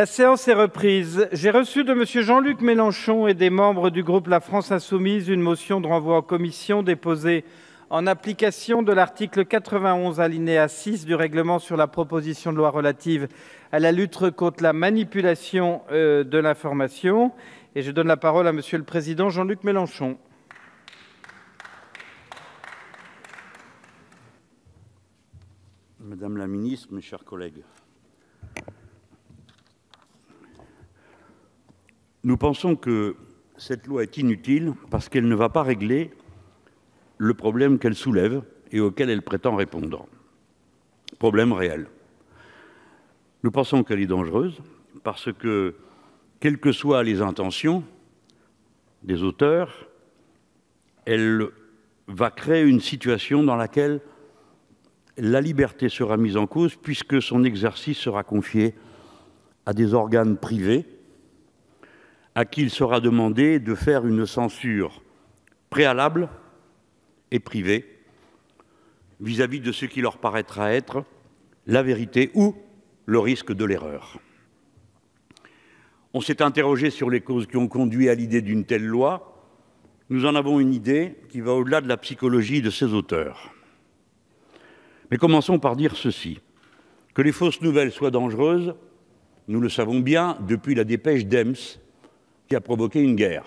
La séance est reprise. J'ai reçu de M. Jean-Luc Mélenchon et des membres du groupe La France Insoumise une motion de renvoi en commission déposée en application de l'article 91 alinéa 6 du règlement sur la proposition de loi relative à la lutte contre la manipulation euh, de l'information. Et je donne la parole à Monsieur le Président Jean-Luc Mélenchon. Madame la ministre, mes chers collègues, Nous pensons que cette loi est inutile parce qu'elle ne va pas régler le problème qu'elle soulève et auquel elle prétend répondre. Problème réel. Nous pensons qu'elle est dangereuse parce que, quelles que soient les intentions des auteurs, elle va créer une situation dans laquelle la liberté sera mise en cause puisque son exercice sera confié à des organes privés à qui il sera demandé de faire une censure préalable et privée vis-à-vis de ce qui leur paraîtra être la vérité ou le risque de l'erreur. On s'est interrogé sur les causes qui ont conduit à l'idée d'une telle loi. Nous en avons une idée qui va au-delà de la psychologie de ses auteurs. Mais commençons par dire ceci. Que les fausses nouvelles soient dangereuses, nous le savons bien depuis la dépêche d'Ems qui a provoqué une guerre.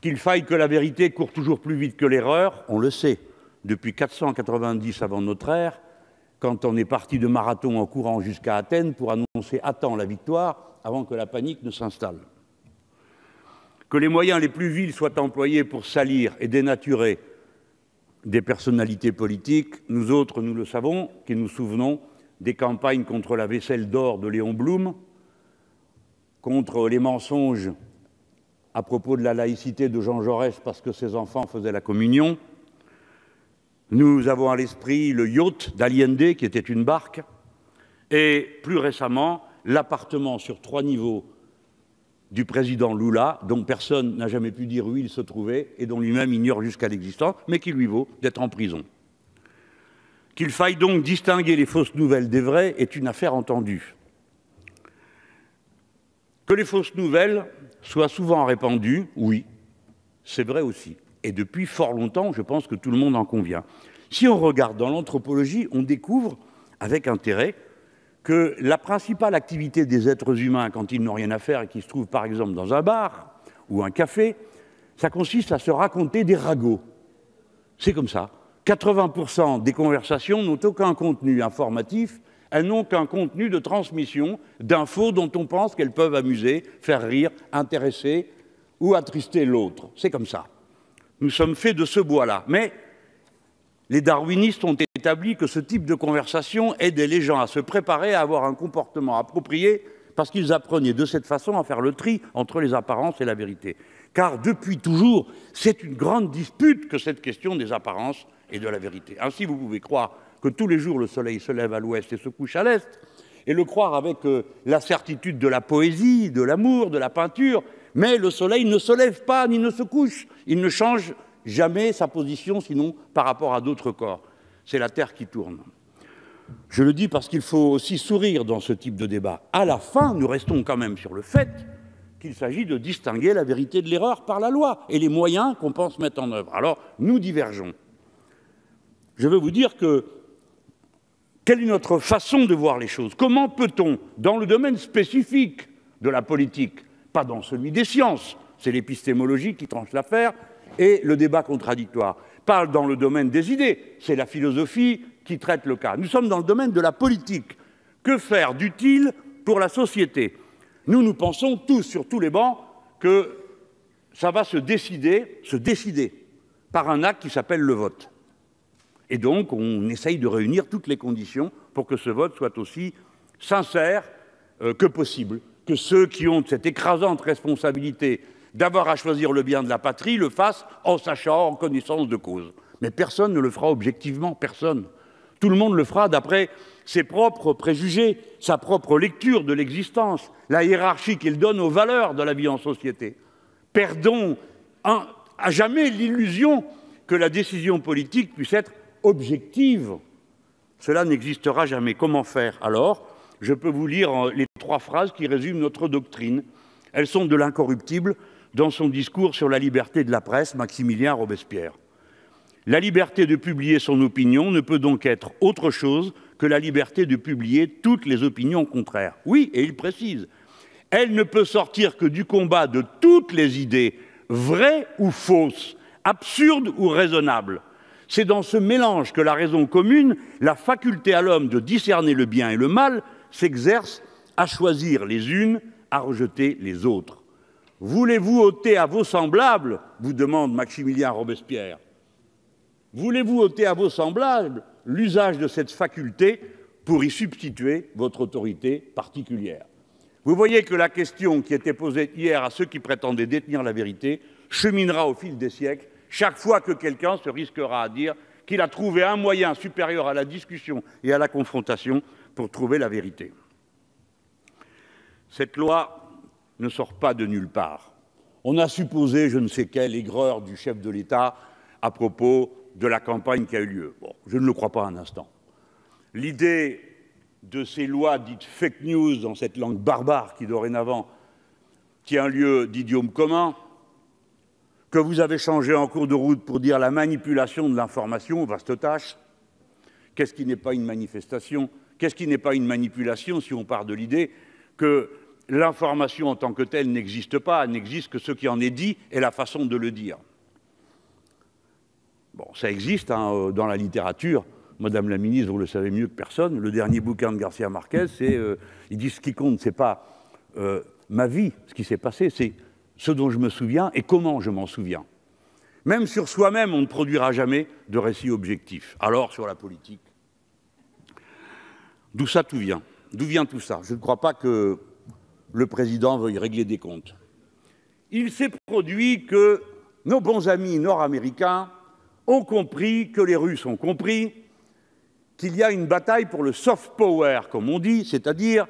Qu'il faille que la vérité court toujours plus vite que l'erreur, on le sait. Depuis 490 avant notre ère, quand on est parti de marathon en courant jusqu'à Athènes pour annoncer à temps la victoire avant que la panique ne s'installe. Que les moyens les plus vils soient employés pour salir et dénaturer des personnalités politiques, nous autres, nous le savons, qui nous souvenons des campagnes contre la vaisselle d'or de Léon Blum, contre les mensonges à propos de la laïcité de Jean Jaurès parce que ses enfants faisaient la communion. Nous avons à l'esprit le yacht d'Aliende, qui était une barque, et plus récemment, l'appartement sur trois niveaux du président Lula, dont personne n'a jamais pu dire où il se trouvait et dont lui-même ignore jusqu'à l'existence, mais qui lui vaut d'être en prison. Qu'il faille donc distinguer les fausses nouvelles des vraies est une affaire entendue. Que les fausses nouvelles soient souvent répandues, oui, c'est vrai aussi. Et depuis fort longtemps, je pense que tout le monde en convient. Si on regarde dans l'anthropologie, on découvre avec intérêt que la principale activité des êtres humains quand ils n'ont rien à faire et qui se trouvent par exemple dans un bar ou un café, ça consiste à se raconter des ragots. C'est comme ça. 80% des conversations n'ont aucun contenu informatif elles n'ont qu'un contenu de transmission d'infos dont on pense qu'elles peuvent amuser, faire rire, intéresser ou attrister l'autre. C'est comme ça. Nous sommes faits de ce bois-là. Mais les darwinistes ont établi que ce type de conversation aidait les gens à se préparer à avoir un comportement approprié parce qu'ils apprenaient de cette façon à faire le tri entre les apparences et la vérité. Car depuis toujours, c'est une grande dispute que cette question des apparences et de la vérité. Ainsi, vous pouvez croire que tous les jours le soleil se lève à l'ouest et se couche à l'est, et le croire avec euh, la certitude de la poésie, de l'amour, de la peinture, mais le soleil ne se lève pas ni ne se couche, il ne change jamais sa position sinon par rapport à d'autres corps. C'est la Terre qui tourne. Je le dis parce qu'il faut aussi sourire dans ce type de débat. À la fin, nous restons quand même sur le fait qu'il s'agit de distinguer la vérité de l'erreur par la loi et les moyens qu'on pense mettre en œuvre. Alors, nous divergeons. Je veux vous dire que quelle est notre façon de voir les choses? Comment peut-on, dans le domaine spécifique de la politique, pas dans celui des sciences, c'est l'épistémologie qui tranche l'affaire, et le débat contradictoire, pas dans le domaine des idées, c'est la philosophie qui traite le cas. Nous sommes dans le domaine de la politique. Que faire d'utile pour la société? Nous, nous pensons tous, sur tous les bancs, que ça va se décider, se décider par un acte qui s'appelle le vote. Et donc, on essaye de réunir toutes les conditions pour que ce vote soit aussi sincère euh, que possible, que ceux qui ont cette écrasante responsabilité d'avoir à choisir le bien de la patrie le fassent en sachant, en connaissance de cause. Mais personne ne le fera objectivement, personne. Tout le monde le fera d'après ses propres préjugés, sa propre lecture de l'existence, la hiérarchie qu'il donne aux valeurs de la vie en société. Perdons à jamais l'illusion que la décision politique puisse être objective. Cela n'existera jamais. Comment faire alors? Je peux vous lire les trois phrases qui résument notre doctrine. Elles sont de l'incorruptible dans son discours sur la liberté de la presse, Maximilien Robespierre. La liberté de publier son opinion ne peut donc être autre chose que la liberté de publier toutes les opinions contraires. Oui, et il précise, elle ne peut sortir que du combat de toutes les idées, vraies ou fausses, absurdes ou raisonnables. C'est dans ce mélange que la raison commune, la faculté à l'homme de discerner le bien et le mal, s'exerce à choisir les unes, à rejeter les autres. Voulez-vous ôter à vos semblables vous demande Maximilien Robespierre. Voulez-vous ôter à vos semblables l'usage de cette faculté pour y substituer votre autorité particulière? Vous voyez que la question qui était posée hier à ceux qui prétendaient détenir la vérité cheminera au fil des siècles chaque fois que quelqu'un se risquera à dire qu'il a trouvé un moyen supérieur à la discussion et à la confrontation pour trouver la vérité. Cette loi ne sort pas de nulle part. On a supposé je ne sais quelle aigreur du chef de l'État à propos de la campagne qui a eu lieu. Bon, je ne le crois pas un instant. L'idée de ces lois dites fake news dans cette langue barbare qui dorénavant tient lieu d'idiome commun, que vous avez changé en cours de route pour dire la manipulation de l'information, vaste tâche. Qu'est-ce qui n'est pas une manifestation? Qu'est-ce qui n'est pas une manipulation si on part de l'idée que l'information en tant que telle n'existe pas, n'existe que ce qui en est dit et la façon de le dire? Bon, ça existe hein, euh, dans la littérature. Madame la ministre, vous le savez mieux que personne. Le dernier bouquin de Garcia Marquez, c'est euh, il dit ce qui compte, c'est pas euh, ma vie, ce qui s'est passé, c'est ce dont je me souviens et comment je m'en souviens. Même sur soi-même, on ne produira jamais de récit objectif. Alors sur la politique, d'où ça tout vient? D'où vient tout ça? Je ne crois pas que le président veuille régler des comptes. Il s'est produit que nos bons amis nord-américains ont compris, que les Russes ont compris, qu'il y a une bataille pour le soft power, comme on dit, c'est-à-dire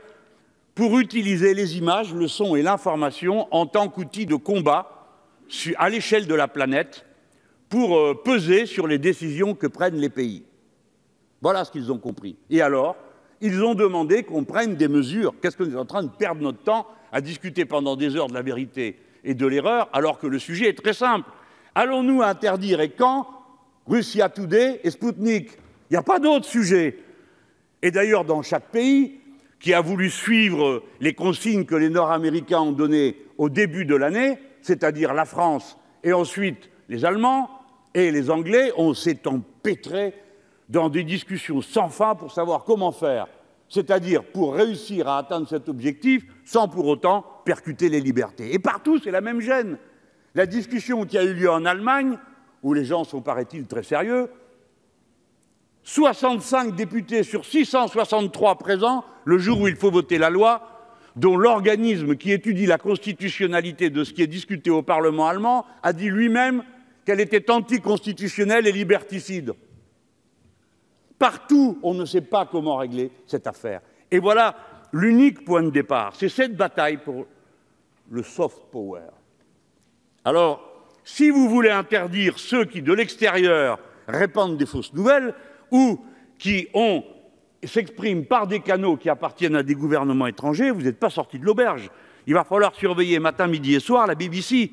pour utiliser les images, le son et l'information en tant qu'outil de combat à l'échelle de la planète pour euh, peser sur les décisions que prennent les pays. Voilà ce qu'ils ont compris. Et alors, ils ont demandé qu'on prenne des mesures. Qu'est-ce qu'on est en train de perdre notre temps à discuter pendant des heures de la vérité et de l'erreur, alors que le sujet est très simple Allons-nous interdire et quand? Russia Today et Sputnik. Il n'y a pas d'autre sujet. Et d'ailleurs, dans chaque pays qui a voulu suivre les consignes que les Nord-Américains ont données au début de l'année, c'est-à-dire la France et ensuite les Allemands et les Anglais, on s'est empêtré dans des discussions sans fin pour savoir comment faire, c'est-à-dire pour réussir à atteindre cet objectif sans pour autant percuter les libertés. Et partout, c'est la même gêne. La discussion qui a eu lieu en Allemagne où les gens sont, paraît-il, très sérieux, 65 députés sur 663 présents le jour où il faut voter la loi, dont l'organisme qui étudie la constitutionnalité de ce qui est discuté au Parlement allemand a dit lui-même qu'elle était anticonstitutionnelle et liberticide. Partout, on ne sait pas comment régler cette affaire. Et voilà l'unique point de départ, c'est cette bataille pour le soft power. Alors, si vous voulez interdire ceux qui, de l'extérieur, répandent des fausses nouvelles ou qui s'expriment par des canaux qui appartiennent à des gouvernements étrangers, vous n'êtes pas sorti de l'auberge. Il va falloir surveiller matin, midi et soir la BBC.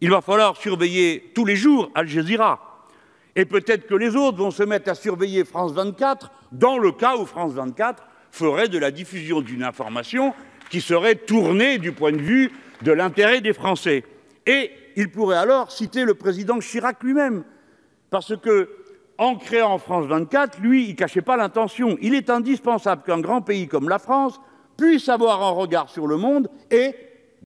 Il va falloir surveiller tous les jours Al Jazeera. Et peut-être que les autres vont se mettre à surveiller France 24 dans le cas où France 24 ferait de la diffusion d'une information qui serait tournée du point de vue de l'intérêt des Français. Et il pourrait alors citer le président Chirac lui-même, parce que, en créant France 24, lui, il ne cachait pas l'intention. Il est indispensable qu'un grand pays comme la France puisse avoir un regard sur le monde et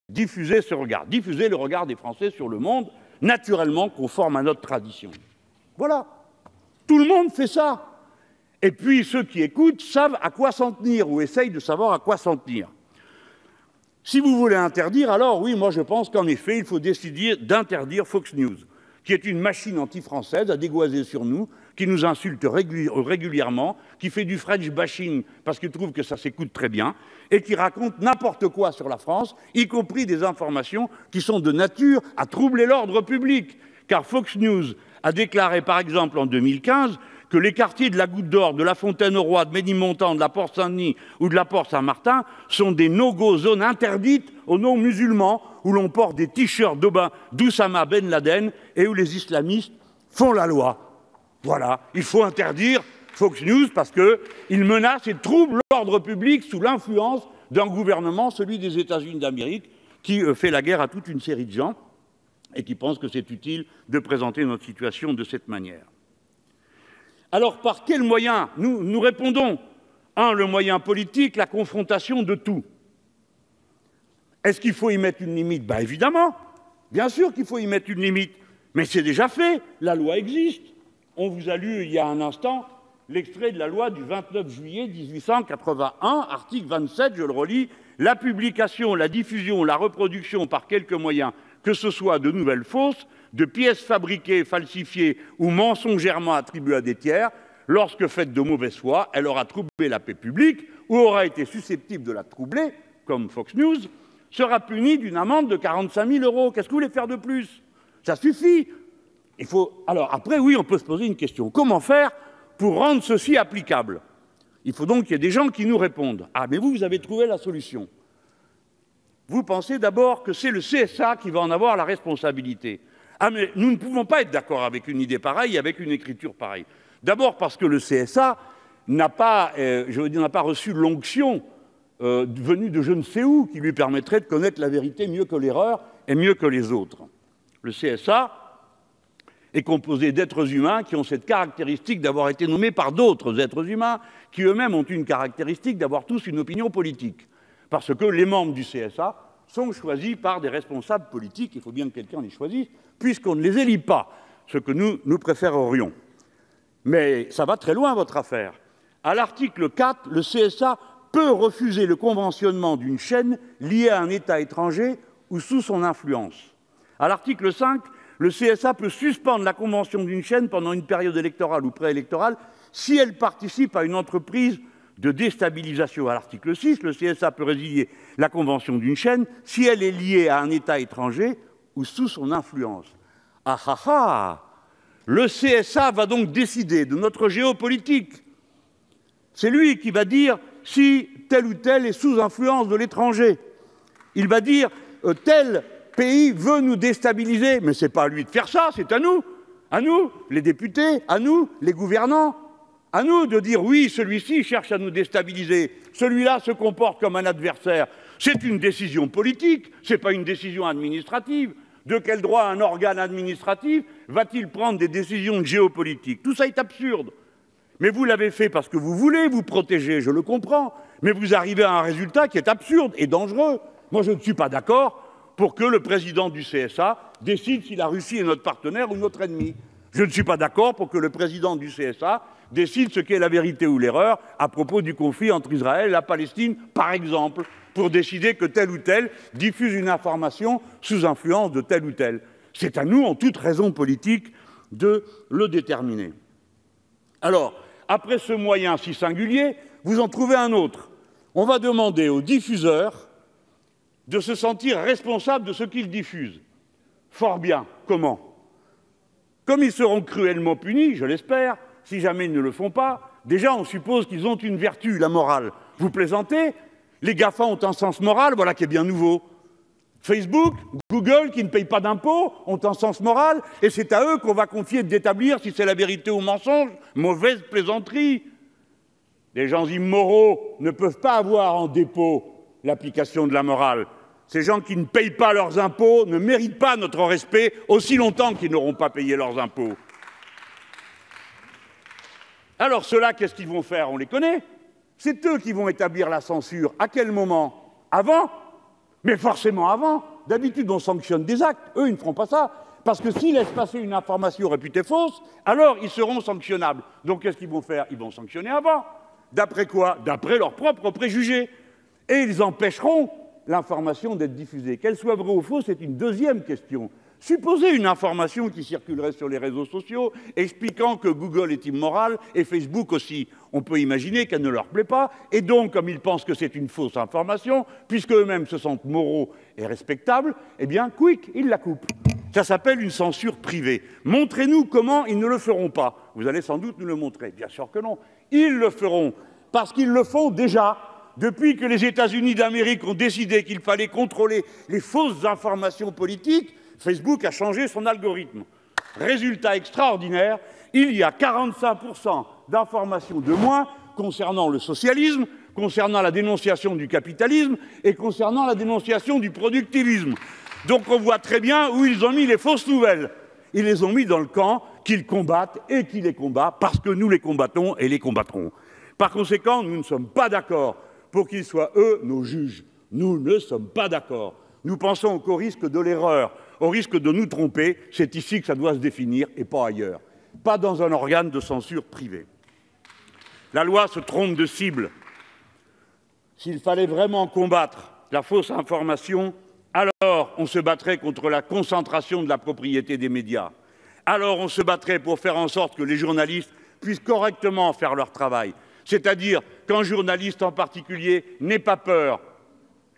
diffuser ce regard, diffuser le regard des Français sur le monde, naturellement conforme à notre tradition. Voilà. Tout le monde fait ça. Et puis ceux qui écoutent savent à quoi s'en tenir ou essayent de savoir à quoi s'en tenir. Si vous voulez interdire, alors oui, moi je pense qu'en effet, il faut décider d'interdire Fox News, qui est une machine anti-française à dégoiser sur nous, qui nous insulte régulièrement, qui fait du French bashing parce qu'il trouve que ça s'écoute très bien, et qui raconte n'importe quoi sur la France, y compris des informations qui sont de nature à troubler l'ordre public. Car Fox News a déclaré par exemple en 2015 que les quartiers de la Goutte d'Or, de la Fontaine-au-Roi, de Ménilmontant, de la Porte Saint-Denis ou de la Porte Saint-Martin sont des no-go zones interdites aux non-musulmans où l'on porte des t-shirts d'Oussama Ben Laden et où les islamistes font la loi. Voilà, il faut interdire Fox News parce qu'il menace et trouble l'ordre public sous l'influence d'un gouvernement, celui des États-Unis d'Amérique, qui euh, fait la guerre à toute une série de gens et qui pense que c'est utile de présenter notre situation de cette manière. Alors par quels moyens nous, répondons? Un, le moyen politique, la confrontation de tout. Est-ce qu'il faut y mettre une limite? Ben évidemment, bien sûr qu'il faut y mettre une limite, mais c'est déjà fait, la loi existe. On vous a lu il y a un instant l'extrait de la loi du 29 juillet 1881, article 27, je le relis, la publication, la diffusion, la reproduction par quelque moyen que ce soit de nouvelles fausses, de pièces fabriquées, falsifiées ou mensongèrement attribuées à des tiers, lorsque faite de mauvaise foi, elle aura troublé la paix publique ou aura été susceptible de la troubler, comme Fox News, sera punie d'une amende de 45 000 euros. Qu'est-ce que vous voulez faire de plus? Ça suffit. Il faut... Alors après, oui, on peut se poser une question. Comment faire pour rendre ceci applicable? Il faut donc qu'il y ait des gens qui nous répondent. Ah, mais vous, vous avez trouvé la solution vous pensez d'abord que c'est le CSA qui va en avoir la responsabilité. Ah, mais nous ne pouvons pas être d'accord avec une idée pareille, avec une écriture pareille. D'abord parce que le CSA n'a pas, euh, je veux dire, n'a pas reçu l'onction euh, venue de je ne sais où qui lui permettrait de connaître la vérité mieux que l'erreur et mieux que les autres. Le CSA est composé d'êtres humains qui ont cette caractéristique d'avoir été nommés par d'autres êtres humains qui eux-mêmes ont une caractéristique d'avoir tous une opinion politique parce que les membres du CSA sont choisis par des responsables politiques, il faut bien que quelqu'un les choisisse, puisqu'on ne les élit pas, ce que nous, nous préférerions. Mais ça va très loin, votre affaire. À l'article 4, le CSA peut refuser le conventionnement d'une chaîne liée à un État étranger ou sous son influence. À l'article 5, le CSA peut suspendre la convention d'une chaîne pendant une période électorale ou préélectorale si elle participe à une entreprise de déstabilisation à l'article 6, le CSA peut résilier la convention d'une chaîne si elle est liée à un État étranger ou sous son influence. Ah ah ah Le CSA va donc décider de notre géopolitique. C'est lui qui va dire si tel ou tel est sous influence de l'étranger. Il va dire euh, tel pays veut nous déstabiliser, mais ce n'est pas à lui de faire ça, c'est à nous, à nous, les députés, à nous, les gouvernants. À nous de dire oui, celui-ci cherche à nous déstabiliser, celui-là se comporte comme un adversaire. C'est une décision politique, ce n'est pas une décision administrative. De quel droit un organe administratif va-t-il prendre des décisions géopolitiques? Tout ça est absurde. Mais vous l'avez fait parce que vous voulez vous protéger, je le comprends, mais vous arrivez à un résultat qui est absurde et dangereux. Moi, je ne suis pas d'accord pour que le président du CSA décide si la Russie est notre partenaire ou notre ennemi. Je ne suis pas d'accord pour que le président du CSA décide ce qu'est la vérité ou l'erreur à propos du conflit entre Israël et la Palestine, par exemple, pour décider que tel ou tel diffuse une information sous influence de tel ou tel. C'est à nous, en toute raison politique, de le déterminer. Alors, après ce moyen si singulier, vous en trouvez un autre. On va demander aux diffuseurs de se sentir responsables de ce qu'ils diffusent. Fort bien. Comment? Comme ils seront cruellement punis, je l'espère, si jamais ils ne le font pas, déjà on suppose qu'ils ont une vertu, la morale. Vous plaisantez Les GAFA ont un sens moral, voilà qui est bien nouveau. Facebook, Google, qui ne payent pas d'impôts, ont un sens moral, et c'est à eux qu'on va confier d'établir si c'est la vérité ou mensonge. Mauvaise plaisanterie. Les gens immoraux ne peuvent pas avoir en dépôt l'application de la morale. Ces gens qui ne payent pas leurs impôts ne méritent pas notre respect aussi longtemps qu'ils n'auront pas payé leurs impôts. Alors ceux-là, qu'est-ce qu'ils vont faire? On les connaît. C'est eux qui vont établir la censure. À quel moment? Avant Mais forcément avant. D'habitude, on sanctionne des actes. Eux, ils ne feront pas ça. Parce que s'ils laissent passer une information réputée fausse, alors ils seront sanctionnables. Donc qu'est-ce qu'ils vont faire? Ils vont sanctionner avant. D'après quoi? D'après leurs propres préjugés. Et ils empêcheront l'information d'être diffusée. Qu'elle soit vraie ou fausse, c'est une deuxième question. Supposez une information qui circulerait sur les réseaux sociaux expliquant que Google est immoral et Facebook aussi. On peut imaginer qu'elle ne leur plaît pas, et donc, comme ils pensent que c'est une fausse information, puisque eux-mêmes se sentent moraux et respectables, eh bien, quick, ils la coupent. Ça s'appelle une censure privée. Montrez-nous comment ils ne le feront pas. Vous allez sans doute nous le montrer. Bien sûr que non. Ils le feront, parce qu'ils le font déjà depuis que les États-Unis d'Amérique ont décidé qu'il fallait contrôler les fausses informations politiques. Facebook a changé son algorithme. Résultat extraordinaire, il y a 45% d'informations de moins concernant le socialisme, concernant la dénonciation du capitalisme et concernant la dénonciation du productivisme. Donc on voit très bien où ils ont mis les fausses nouvelles. Ils les ont mis dans le camp qu'ils combattent et qui les combat parce que nous les combattons et les combattrons. Par conséquent, nous ne sommes pas d'accord pour qu'ils soient, eux, nos juges. Nous ne sommes pas d'accord. Nous pensons qu'au risque de l'erreur, au risque de nous tromper, c'est ici que ça doit se définir et pas ailleurs. Pas dans un organe de censure privé. La loi se trompe de cible. S'il fallait vraiment combattre la fausse information, alors on se battrait contre la concentration de la propriété des médias. Alors on se battrait pour faire en sorte que les journalistes puissent correctement faire leur travail, c'est-à-dire qu'un journaliste en particulier n'ait pas peur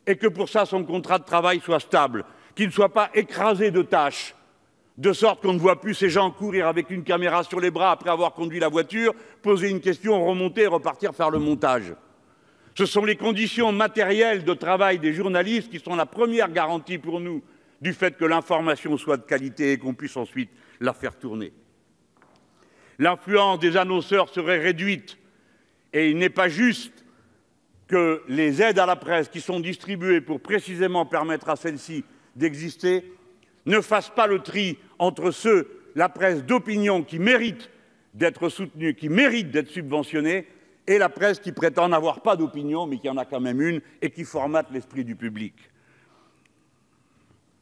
et que pour ça son contrat de travail soit stable, qu'il ne soit pas écrasé de tâches, de sorte qu'on ne voit plus ces gens courir avec une caméra sur les bras après avoir conduit la voiture, poser une question, remonter repartir faire le montage. Ce sont les conditions matérielles de travail des journalistes qui sont la première garantie pour nous du fait que l'information soit de qualité et qu'on puisse ensuite la faire tourner. L'influence des annonceurs serait réduite et il n'est pas juste que les aides à la presse qui sont distribuées pour précisément permettre à celle-ci d'exister ne fassent pas le tri entre ceux, la presse d'opinion, qui mérite d'être soutenue, qui mérite d'être subventionnée, et la presse qui prétend n'avoir pas d'opinion, mais qui en a quand même une, et qui formate l'esprit du public.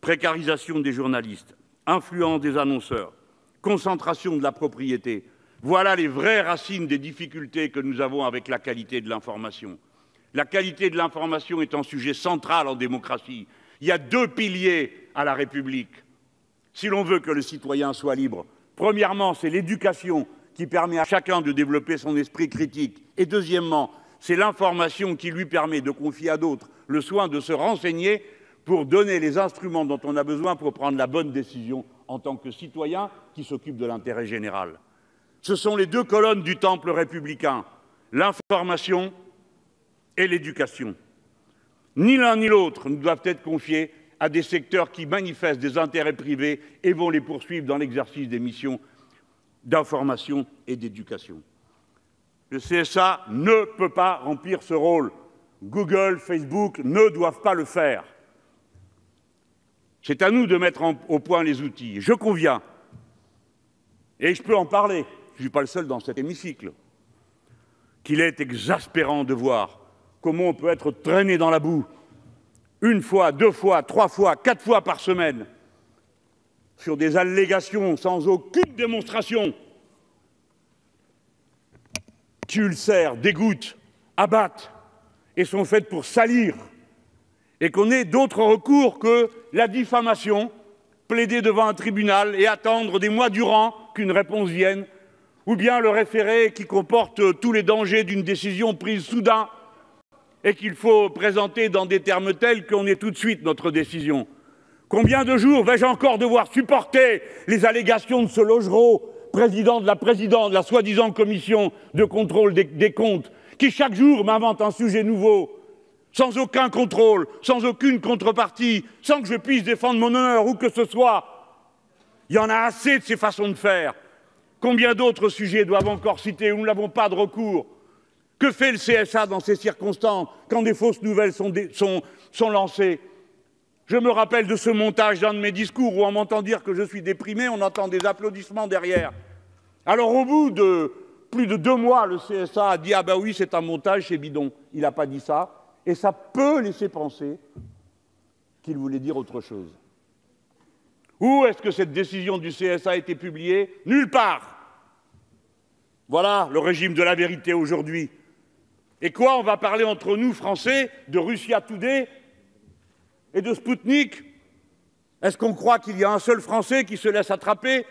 Précarisation des journalistes, influence des annonceurs, concentration de la propriété, voilà les vraies racines des difficultés que nous avons avec la qualité de l'information. La qualité de l'information est un sujet central en démocratie. Il y a deux piliers à la République. Si l'on veut que le citoyen soit libre, premièrement, c'est l'éducation qui permet à chacun de développer son esprit critique. Et deuxièmement, c'est l'information qui lui permet de confier à d'autres le soin de se renseigner pour donner les instruments dont on a besoin pour prendre la bonne décision en tant que citoyen qui s'occupe de l'intérêt général. Ce sont les deux colonnes du temple républicain, l'information et l'éducation. Ni l'un ni l'autre ne doivent être confiés à des secteurs qui manifestent des intérêts privés et vont les poursuivre dans l'exercice des missions d'information et d'éducation. Le CSA ne peut pas remplir ce rôle. Google, Facebook ne doivent pas le faire. C'est à nous de mettre au point les outils. Je conviens, et je peux en parler, je ne suis pas le seul dans cet hémicycle, qu'il est exaspérant de voir comment on peut être traîné dans la boue. Une fois, deux fois, trois fois, quatre fois par semaine. Sur des allégations sans aucune démonstration. Qui ulcèrent, dégoûtent, abattent et sont faites pour salir, et qu'on ait d'autres recours que la diffamation, plaider devant un tribunal et attendre des mois durant qu'une réponse vienne ou bien le référé qui comporte tous les dangers d'une décision prise soudain et qu'il faut présenter dans des termes tels qu'on ait tout de suite notre décision. Combien de jours vais-je encore devoir supporter les allégations de ce Logereau, président de la présidente de la soi-disant commission de contrôle des, comptes, qui chaque jour m'invente un sujet nouveau, sans aucun contrôle, sans aucune contrepartie, sans que je puisse défendre mon honneur ou que ce soit? Il y en a assez de ces façons de faire. Combien d'autres sujets doivent encore citer où nous n'avons pas de recours? Que fait le CSA dans ces circonstances quand des fausses nouvelles sont, lancées? Je me rappelle de ce montage d'un de mes discours où, en m'entend dire que je suis déprimé, on entend des applaudissements derrière. Alors, au bout de plus de deux mois, le CSA a dit Ah ben oui, c'est un montage, c'est bidon. Il n'a pas dit ça. Et ça peut laisser penser qu'il voulait dire autre chose. Où est-ce que cette décision du CSA a été publiée? Nulle part. Voilà le régime de la vérité aujourd'hui. Et quoi On va parler entre nous, Français, de Russia Today et de Spoutnik Est-ce qu'on croit qu'il y a un seul Français qui se laisse attraper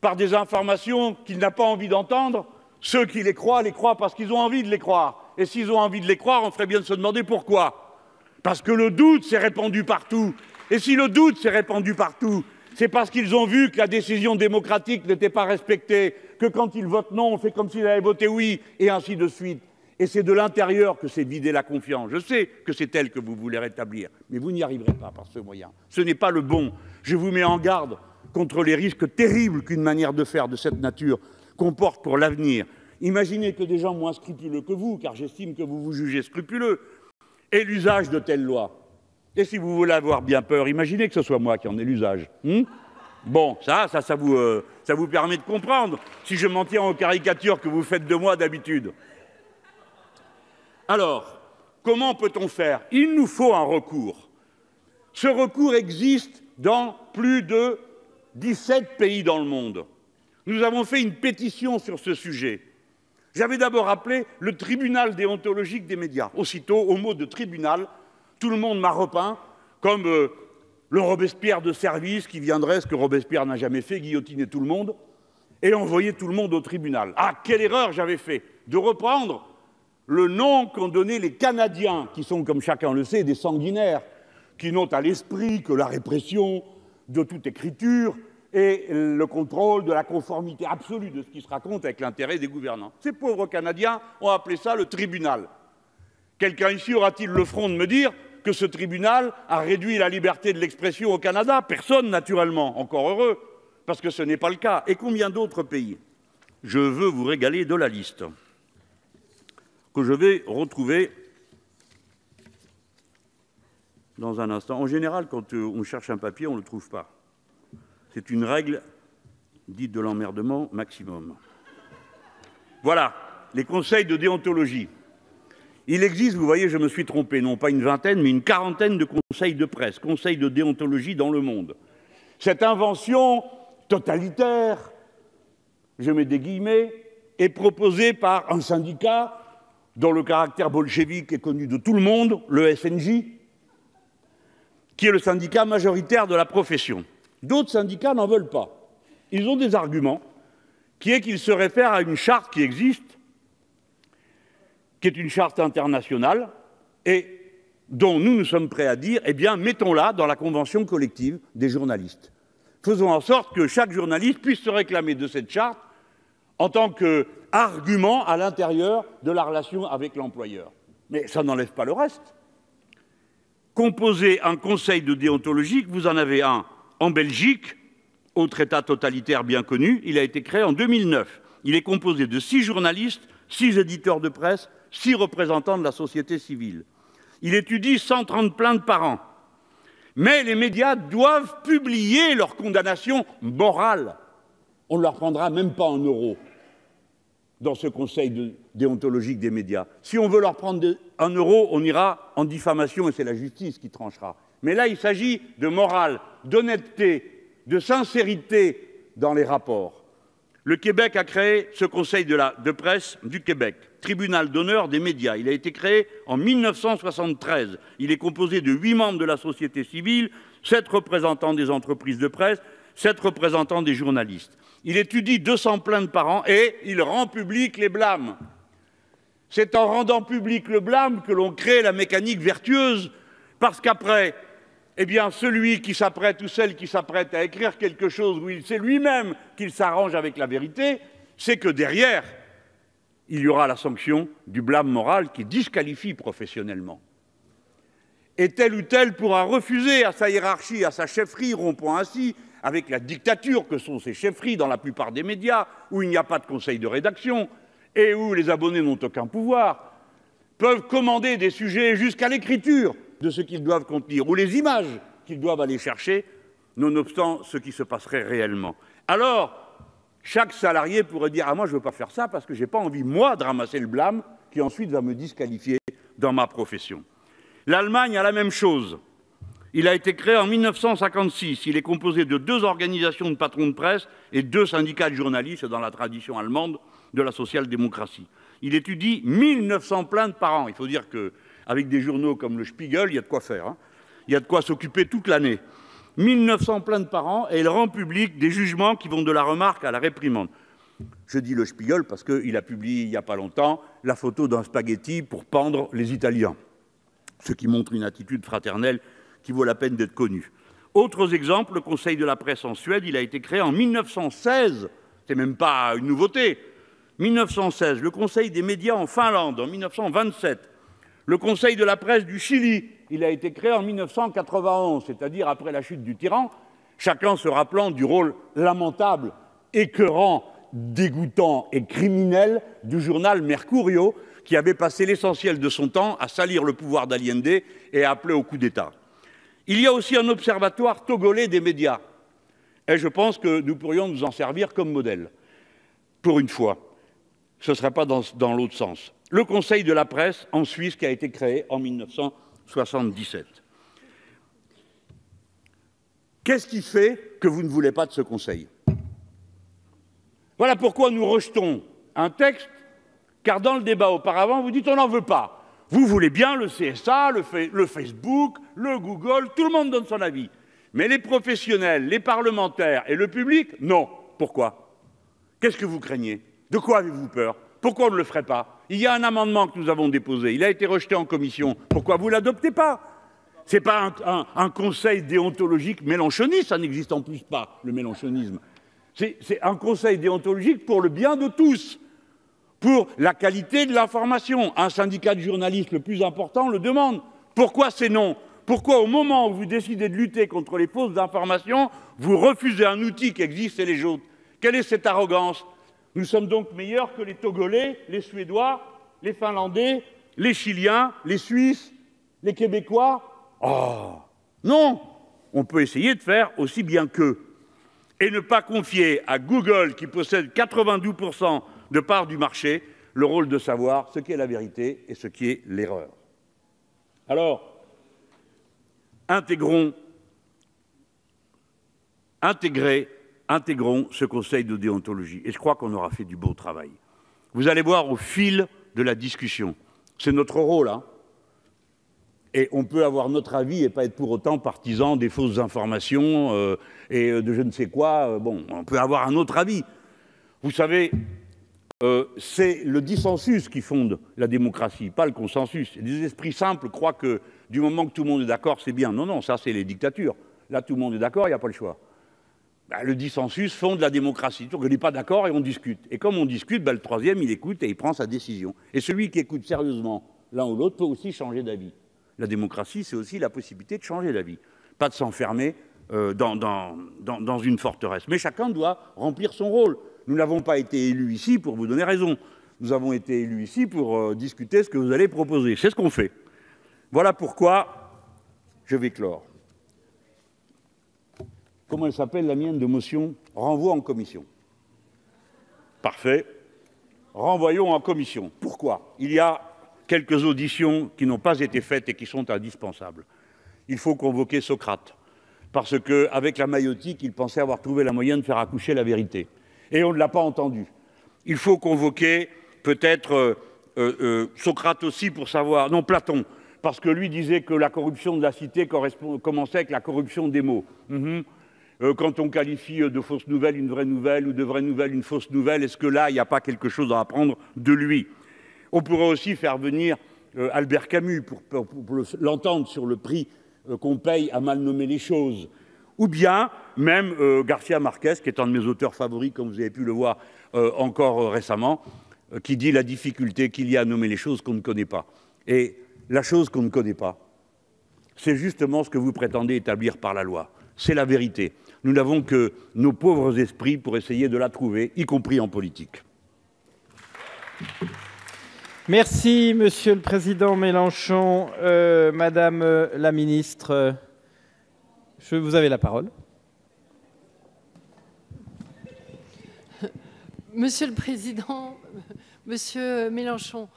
par des informations qu'il n'a pas envie d'entendre? Ceux qui les croient, les croient parce qu'ils ont envie de les croire. Et s'ils ont envie de les croire, on ferait bien de se demander pourquoi. Parce que le doute s'est répandu partout. Et si le doute s'est répandu partout, c'est parce qu'ils ont vu que la décision démocratique n'était pas respectée, que quand ils votent non, on fait comme s'ils avaient voté oui, et ainsi de suite. Et c'est de l'intérieur que c'est vider la confiance. Je sais que c'est elle que vous voulez rétablir, mais vous n'y arriverez pas par ce moyen. Ce n'est pas le bon. Je vous mets en garde contre les risques terribles qu'une manière de faire de cette nature comporte pour l'avenir. Imaginez que des gens moins scrupuleux que vous, car j'estime que vous vous jugez scrupuleux, aient l'usage de telles lois. Et si vous voulez avoir bien peur, imaginez que ce soit moi qui en ai l'usage. Hmm bon, ça, euh, ça vous permet de comprendre si je m'en tiens aux caricatures que vous faites de moi d'habitude. Alors, comment peut-on faire? Il nous faut un recours. Ce recours existe dans plus de 17 pays dans le monde. Nous avons fait une pétition sur ce sujet. J'avais d'abord appelé le tribunal déontologique des médias. Aussitôt, au mot de tribunal, tout le monde m'a repeint comme euh, le Robespierre de service qui viendrait, ce que Robespierre n'a jamais fait, guillotiner tout le monde et envoyer tout le monde au tribunal. Ah, quelle erreur j'avais fait de reprendre le nom qu'ont donné les Canadiens, qui sont, comme chacun le sait, des sanguinaires, qui n'ont à l'esprit que la répression de toute écriture et le contrôle de la conformité absolue de ce qui se raconte avec l'intérêt des gouvernants. Ces pauvres Canadiens ont appelé ça le tribunal. Quelqu'un ici aura-t-il le front de me dire que ce tribunal a réduit la liberté de l'expression au Canada? Personne, naturellement, encore heureux, parce que ce n'est pas le cas. Et combien d'autres pays? Je veux vous régaler de la liste que je vais retrouver dans un instant. En général, quand euh, on cherche un papier, on ne le trouve pas. C'est une règle dite de l'emmerdement maximum. Voilà, les conseils de déontologie. Il existe, vous voyez, je me suis trompé, non pas une vingtaine, mais une quarantaine de conseils de presse, conseils de déontologie dans le monde. Cette invention totalitaire, je mets des guillemets, est proposée par un syndicat dont le caractère bolchevique est connu de tout le monde, le SNJ, qui est le syndicat majoritaire de la profession. D'autres syndicats n'en veulent pas. Ils ont des arguments, qui est qu'ils se réfèrent à une charte qui existe, qui est une charte internationale, et dont nous, nous sommes prêts à dire, eh bien, mettons-la dans la convention collective des journalistes. Faisons en sorte que chaque journaliste puisse se réclamer de cette charte en tant qu'argument à l'intérieur de la relation avec l'employeur. Mais ça n'enlève pas le reste. Composer un conseil de déontologie, vous en avez un en Belgique, autre État totalitaire bien connu, il a été créé en 2009. Il est composé de six journalistes, six éditeurs de presse, six représentants de la société civile. Il étudie 130 plaintes par an. Mais les médias doivent publier leur condamnation morale. On ne leur prendra même pas un euro dans ce conseil déontologique des médias. Si on veut leur prendre un euro, on ira en diffamation et c'est la justice qui tranchera. Mais là, il s'agit de morale, d'honnêteté, de sincérité dans les rapports. Le Québec a créé ce conseil de, de presse du Québec, tribunal d'honneur des médias. Il a été créé en 1973. Il est composé de huit membres de la société civile, sept représentants des entreprises de presse, sept représentants des journalistes. Il étudie 200 plaintes par an et il rend public les blâmes. C'est en rendant public le blâme que l'on crée la mécanique vertueuse, parce qu'après, eh bien, celui qui s'apprête ou celle qui s'apprête à écrire quelque chose où il sait lui-même qu'il s'arrange avec la vérité, c'est que derrière, il y aura la sanction du blâme moral qui disqualifie professionnellement. Et tel ou tel pourra refuser à sa hiérarchie, à sa chefferie, rompant ainsi avec la dictature que sont ces chefferies dans la plupart des médias, où il n'y a pas de conseil de rédaction et où les abonnés n'ont aucun pouvoir, peuvent commander des sujets jusqu'à l'écriture de ce qu'ils doivent contenir, ou les images qu'ils doivent aller chercher, nonobstant ce qui se passerait réellement. Alors, chaque salarié pourrait dire Ah, moi, je ne veux pas faire ça parce que je n'ai pas envie, moi, de ramasser le blâme qui ensuite va me disqualifier dans ma profession. L'Allemagne a la même chose. Il a été créé en 1956. Il est composé de deux organisations de patrons de presse et deux syndicats de journalistes dans la tradition allemande de la social-démocratie. Il étudie 1900 plaintes par an. Il faut dire qu'avec des journaux comme le Spiegel, il y a de quoi faire. Hein. Il y a de quoi s'occuper toute l'année. 1900 plaintes par an et il rend public des jugements qui vont de la remarque à la réprimande. Je dis le Spiegel parce qu'il a publié il n'y a pas longtemps la photo d'un spaghetti pour pendre les Italiens, ce qui montre une attitude fraternelle qui vaut la peine d'être connu. Autres exemples, le Conseil de la presse en Suède, il a été créé en 1916. C'est même pas une nouveauté. 1916, le Conseil des médias en Finlande en 1927. Le Conseil de la presse du Chili, il a été créé en 1991, c'est-à-dire après la chute du tyran, chacun se rappelant du rôle lamentable, écœurant, dégoûtant et criminel du journal Mercurio, qui avait passé l'essentiel de son temps à salir le pouvoir d'Allende et à appeler au coup d'État. Il y a aussi un observatoire togolais des médias, et je pense que nous pourrions nous en servir comme modèle, pour une fois. Ce ne serait pas dans, l'autre sens. Le Conseil de la presse en Suisse qui a été créé en 1977. Qu'est-ce qui fait que vous ne voulez pas de ce Conseil? Voilà pourquoi nous rejetons un texte, car dans le débat auparavant, vous dites on n'en veut pas. Vous voulez bien le CSA, le, Facebook, le Google, tout le monde donne son avis. Mais les professionnels, les parlementaires et le public, non. Pourquoi? Qu'est-ce que vous craignez? De quoi avez-vous peur? Pourquoi on ne le ferait pas? Il y a un amendement que nous avons déposé, il a été rejeté en commission. Pourquoi vous ne l'adoptez pas? Ce n'est pas un, un, un, conseil déontologique mélanchoniste, ça n'existe en plus pas, le mélanchonisme. C'est un conseil déontologique pour le bien de tous, pour la qualité de l'information. Un syndicat de journalistes le plus important le demande. Pourquoi c'est non? Pourquoi au moment où vous décidez de lutter contre les fausses informations, vous refusez un outil qui existe et les autres? Quelle est cette arrogance? Nous sommes donc meilleurs que les Togolais, les Suédois, les Finlandais, les Chiliens, les Suisses, les Québécois Oh Non On peut essayer de faire aussi bien qu'eux. Et ne pas confier à Google, qui possède 92% de parts du marché, le rôle de savoir ce qui est la vérité et ce qui est l'erreur. Alors, intégrons, intégrez, intégrons ce conseil de déontologie. Et je crois qu'on aura fait du beau travail. Vous allez voir au fil de la discussion. C'est notre rôle, hein et on peut avoir notre avis et pas être pour autant partisan des fausses informations euh, et de je ne sais quoi. Euh, bon, on peut avoir un autre avis. Vous savez, euh, c'est le dissensus qui fonde la démocratie, pas le consensus. Les esprits simples croient que du moment que tout le monde est d'accord, c'est bien. Non, non, ça c'est les dictatures. Là, tout le monde est d'accord, il n'y a pas le choix. Ben, le dissensus fonde la démocratie. Donc, on n'est pas d'accord et on discute. Et comme on discute, ben, le troisième, il écoute et il prend sa décision. Et celui qui écoute sérieusement l'un ou l'autre peut aussi changer d'avis. La démocratie, c'est aussi la possibilité de changer la vie, pas de s'enfermer euh, dans, une forteresse. Mais chacun doit remplir son rôle. Nous n'avons pas été élus ici pour vous donner raison. Nous avons été élus ici pour euh, discuter ce que vous allez proposer. C'est ce qu'on fait. Voilà pourquoi je vais clore. Comment elle s'appelle la mienne de motion? Renvoi en commission. Parfait. Renvoyons en commission. Pourquoi? Il y a quelques auditions qui n'ont pas été faites et qui sont indispensables. Il faut convoquer Socrate, parce qu'avec la maïotique, il pensait avoir trouvé la moyen de faire accoucher la vérité. Et on ne l'a pas entendu. Il faut convoquer peut-être euh, euh, Socrate aussi pour savoir, non Platon, parce que lui disait que la corruption de la cité commençait avec la corruption des mots. Euh, quand on qualifie de fausse nouvelle une vraie nouvelle ou de vraie nouvelle une fausse nouvelle, est-ce que là, il n'y a pas quelque chose à apprendre de lui? On pourrait aussi faire venir euh, Albert Camus pour, l'entendre sur le prix euh, qu'on paye à mal nommer les choses. Ou bien même euh, Garcia Marquez, qui est un de mes auteurs favoris, comme vous avez pu le voir euh, encore euh, récemment, qui dit la difficulté qu'il y a à nommer les choses qu'on ne connaît pas. Et la chose qu'on ne connaît pas, c'est justement ce que vous prétendez établir par la loi. C'est la vérité. Nous n'avons que nos pauvres esprits pour essayer de la trouver, y compris en politique. Merci, Monsieur le Président Mélenchon. Madame la Ministre, vous avez la parole. Monsieur le Président, Monsieur Mélenchon,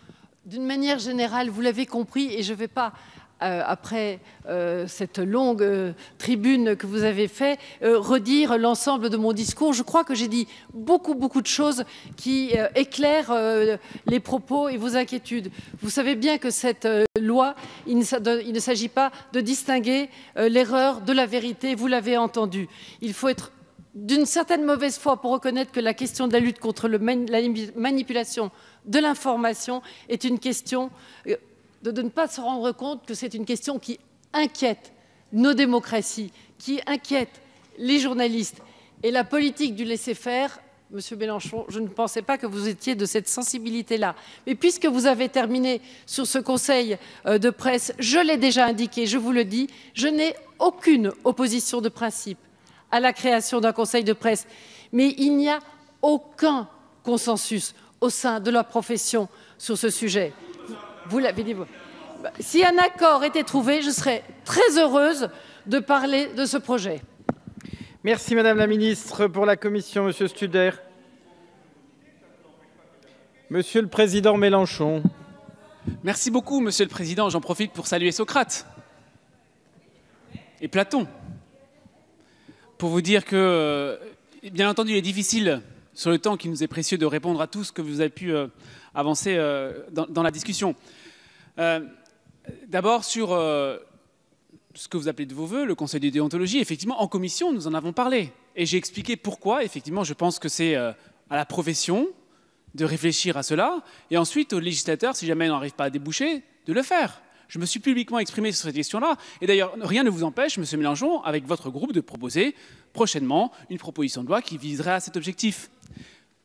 d'une manière générale, vous l'avez compris, et je ne vais pas après euh, cette longue euh, tribune que vous avez fait, euh, redire l'ensemble de mon discours. Je crois que j'ai dit beaucoup, beaucoup de choses qui euh, éclairent euh, les propos et vos inquiétudes. Vous savez bien que cette loi, il ne, s'agit pas de distinguer l'erreur de la vérité, vous l'avez entendu. Il faut être d'une certaine mauvaise foi pour reconnaître que la question de la lutte contre la manipulation de l'information est une question de, ne pas se rendre compte que c'est une question qui inquiète nos démocraties, qui inquiète les journalistes et la politique du laisser-faire, Monsieur Mélenchon, je ne pensais pas que vous étiez de cette sensibilité-là. Mais puisque vous avez terminé sur ce conseil euh, de presse, je l'ai déjà indiqué, je vous le dis, je n'ai aucune opposition de principe à la création d'un conseil de presse. Mais il n'y a aucun consensus au sein de la profession sur ce sujet. Vous l'avez dit. Si un accord était trouvé, je serais très heureuse de parler de ce projet. Merci Madame la Ministre. Pour la Commission, Monsieur Studer. Monsieur le Président Mélenchon. Merci beaucoup, Monsieur le Président. J'en profite pour saluer Socrate et Platon. Pour vous dire que, euh, bien entendu, il est difficile, sur le temps qui nous est précieux, de répondre à tout ce que vous avez pu euh, avancer euh, dans, la discussion. D'abord, sur ce que vous appelez de vos voeux, le Conseil de déontologie, effectivement, en commission, nous en avons parlé. Et j'ai expliqué pourquoi, effectivement, je pense que c'est euh, à la profession de réfléchir à cela, et ensuite aux législateurs, si jamais on n'arrive pas à déboucher, de le faire. Je me suis publiquement exprimé sur cette question-là, et d'ailleurs, rien ne vous empêche, M. Mélenchon, avec votre groupe, de proposer prochainement une proposition de loi qui viserait à cet objectif.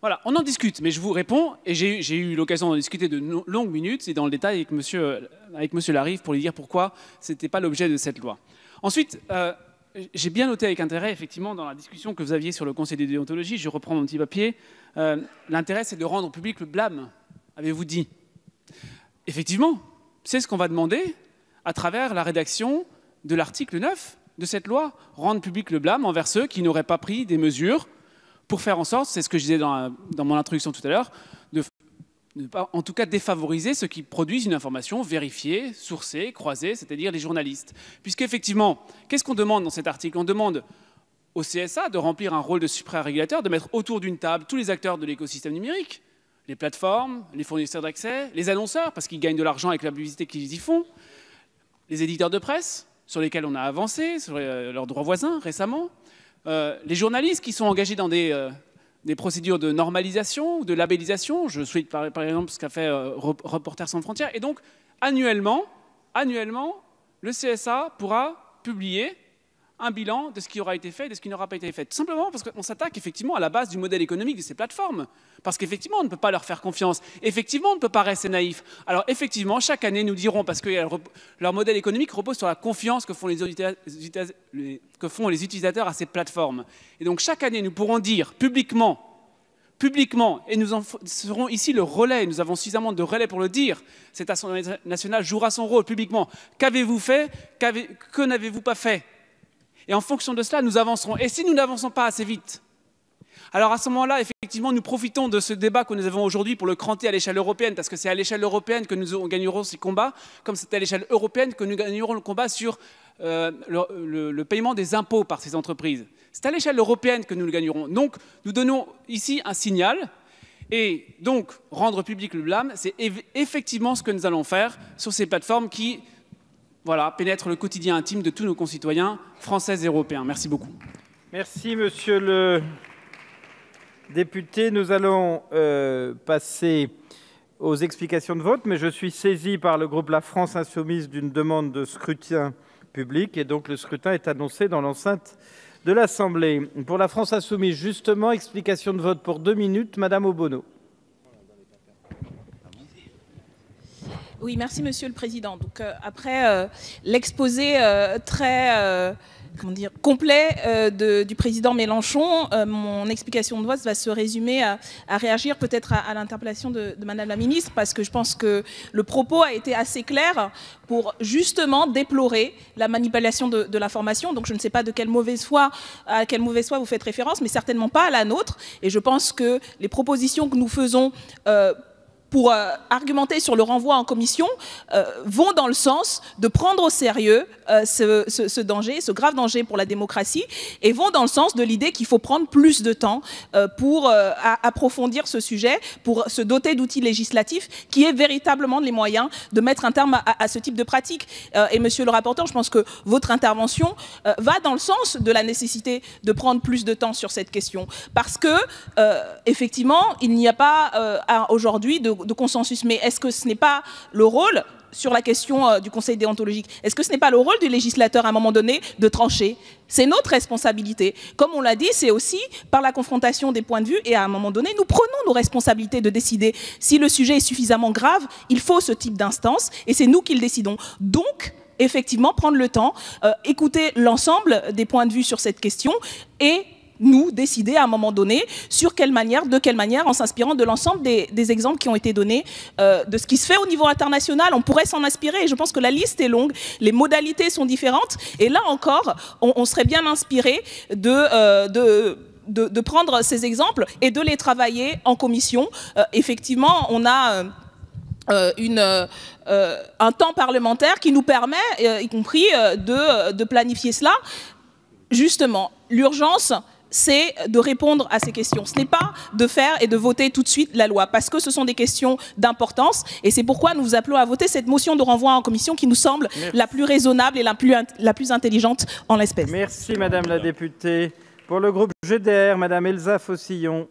Voilà, on en discute, mais je vous réponds, et j'ai eu l'occasion d'en discuter de longues minutes et dans le détail avec monsieur, monsieur Larive pour lui dire pourquoi ce n'était pas l'objet de cette loi. Ensuite, euh, j'ai bien noté avec intérêt, effectivement, dans la discussion que vous aviez sur le Conseil de déontologie, je reprends mon petit papier, euh, l'intérêt c'est de rendre public le blâme, avez-vous dit. Effectivement, c'est ce qu'on va demander à travers la rédaction de l'article 9 de cette loi, rendre public le blâme envers ceux qui n'auraient pas pris des mesures pour faire en sorte, c'est ce que je disais dans, mon introduction tout à l'heure, de ne pas, en tout cas, défavoriser ceux qui produisent une information vérifiée, sourcée, croisée, c'est-à-dire les journalistes. Puisqu'effectivement, qu'est-ce qu'on demande dans cet article? On demande au CSA de remplir un rôle de supra-régulateur, de mettre autour d'une table tous les acteurs de l'écosystème numérique, les plateformes, les fournisseurs d'accès, les annonceurs, parce qu'ils gagnent de l'argent avec la publicité qu'ils y font, les éditeurs de presse, sur lesquels on a avancé, sur euh, leurs droits voisins récemment, euh, les journalistes qui sont engagés dans des, euh, procédures de normalisation de labellisation, je souhaite par, exemple ce qu'a fait euh, Reporters sans frontières, et donc annuellement, annuellement, le CSA pourra publier un bilan de ce qui aura été fait et de ce qui n'aura pas été fait. Tout simplement parce qu'on s'attaque effectivement à la base du modèle économique de ces plateformes. Parce qu'effectivement, on ne peut pas leur faire confiance. Effectivement, on ne peut pas rester naïf. Alors effectivement, chaque année, nous dirons, parce que leur modèle économique repose sur la confiance que font les, utilisateurs à ces plateformes. Et donc chaque année, nous pourrons dire publiquement, publiquement, et nous serons ici le relais, nous avons suffisamment de relais pour le dire, cette Assemblée nationale jouera son rôle publiquement. Qu'avez-vous fait? Que n'avez-vous pas fait? Et en fonction de cela, nous avancerons. Et si nous n'avançons pas assez vite, alors à ce moment-là, effectivement, nous profitons de ce débat que nous avons aujourd'hui pour le cranter à l'échelle européenne, parce que c'est à l'échelle européenne que nous gagnerons ces combats, comme c'est à l'échelle européenne que nous gagnerons le combat sur euh, le, paiement des impôts par ces entreprises. C'est à l'échelle européenne que nous le gagnerons. Donc, nous donnons ici un signal, et donc rendre public le blâme, c'est effectivement ce que nous allons faire sur ces plateformes qui voilà, pénètre le quotidien intime de tous nos concitoyens français et européens. Merci beaucoup. Merci, monsieur le député. Nous allons euh, passer aux explications de vote, mais je suis saisi par le groupe La France Insoumise d'une demande de scrutin public, et donc le scrutin est annoncé dans l'enceinte de l'Assemblée. Pour la France Insoumise, justement, explication de vote pour deux minutes, Madame Obono. Oui, merci Monsieur le Président. Donc, euh, après euh, l'exposé euh, très complet du président Mélenchon, mon explication de vote va se résumer à, réagir peut-être à, l'interpellation de, Madame la Ministre, parce que je pense que le propos a été assez clair pour justement déplorer la manipulation de, de l'information. Donc je ne sais pas de quelle mauvaise foi, à quelle mauvaise foi vous faites référence, mais certainement pas à la nôtre. Et je pense que les propositions que nous faisons pour euh, argumenter sur le renvoi en commission euh, vont dans le sens de prendre au sérieux euh, ce, danger, ce grave danger pour la démocratie, et vont dans le sens de l'idée qu'il faut prendre plus de temps pour approfondir ce sujet, pour se doter d'outils législatifs qui aient véritablement les moyens de mettre un terme à, ce type de pratique. et monsieur le rapporteur, je pense que votre intervention va dans le sens de la nécessité de prendre plus de temps sur cette question, parce que effectivement, il n'y a pas aujourd'hui de de consensus. Mais est-ce que ce n'est pas le rôle sur la question euh, du conseil déontologique. Est-ce que ce n'est pas le rôle du législateur à un moment donné de trancher? C'est notre responsabilité. Comme on l'a dit, c'est aussi par la confrontation des points de vue et à un moment donné, nous prenons nos responsabilités de décider si le sujet est suffisamment grave, il faut ce type d'instance et c'est nous qui le décidons. Donc, effectivement, prendre le temps, euh, écouter l'ensemble des points de vue sur cette question et nous décider à un moment donné sur quelle manière, de quelle manière, en s'inspirant de l'ensemble des, exemples qui ont été donnés euh, de ce qui se fait au niveau international. On pourrait s'en inspirer et je pense que la liste est longue, les modalités sont différentes et là encore, on, serait bien inspiré de, euh, de prendre ces exemples et de les travailler en commission. Euh, effectivement, on a un temps parlementaire qui nous permet, y compris, de, de planifier cela. Justement, l'urgence, c'est de répondre à ces questions. Ce n'est pas de faire et de voter tout de suite la loi, parce que ce sont des questions d'importance, et c'est pourquoi nous vous appelons à voter cette motion de renvoi en commission qui nous semble la plus raisonnable et la plus, la plus intelligente en l'espèce. Merci Madame la députée. Pour le groupe GDR, Madame Elsa Fossillon.